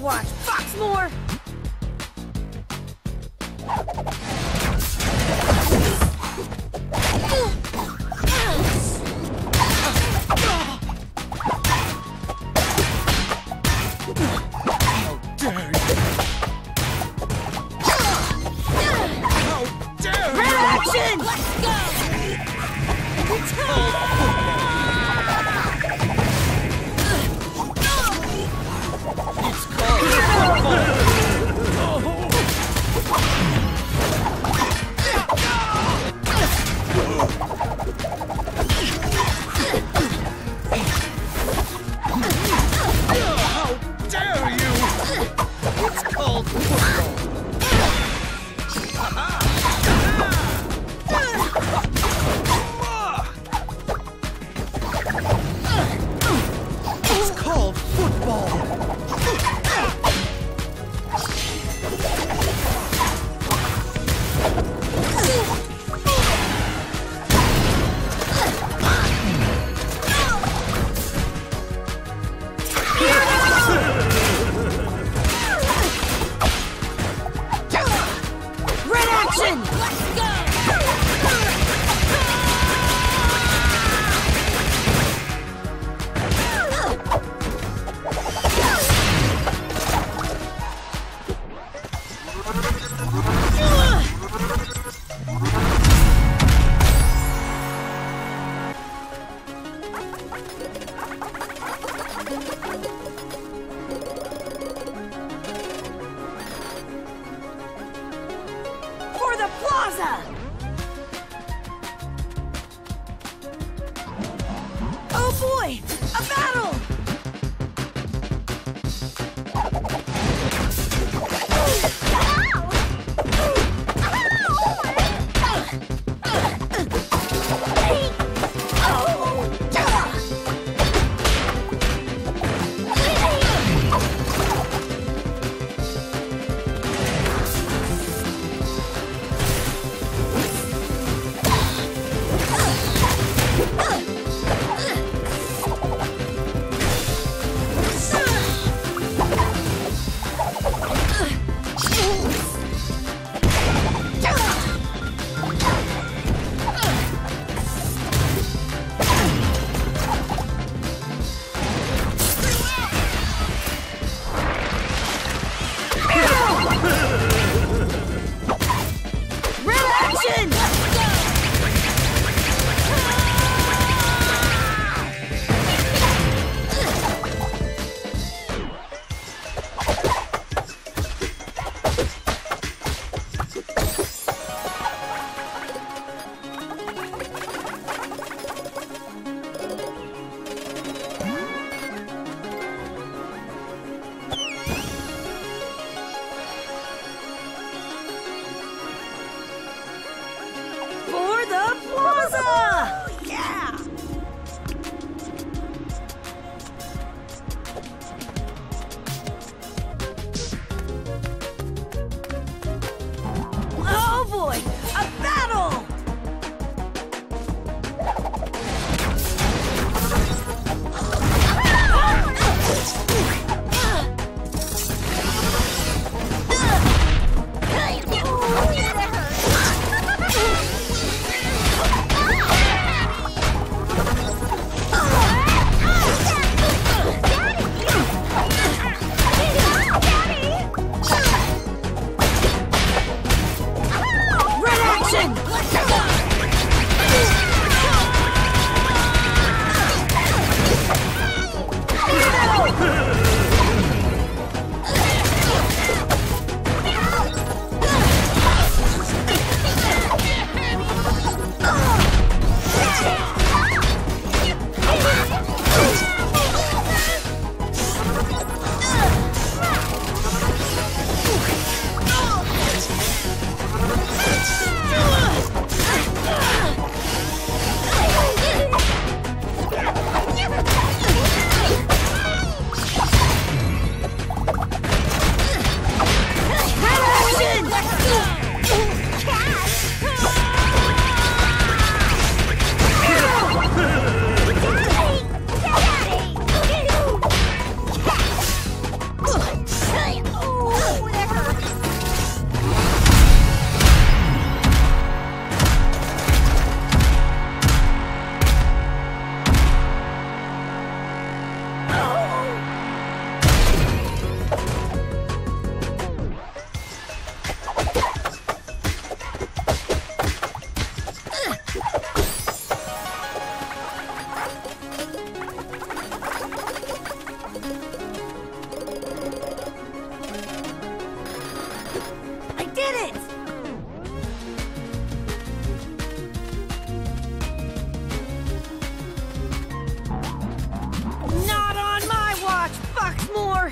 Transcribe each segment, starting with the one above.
watch, Boxmore! Red action! Let's go. A battle! Boxmore!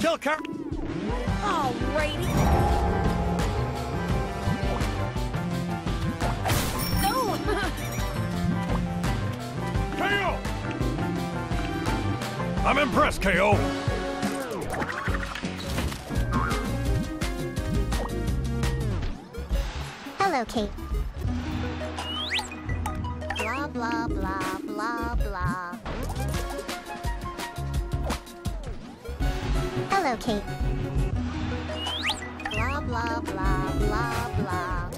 Tell Car. Alrighty. No! KO! I'm impressed, KO. Hello, Kate. Blah, blah, blah, blah, blah. Mommy! Blah, blah, blah, blah, blah.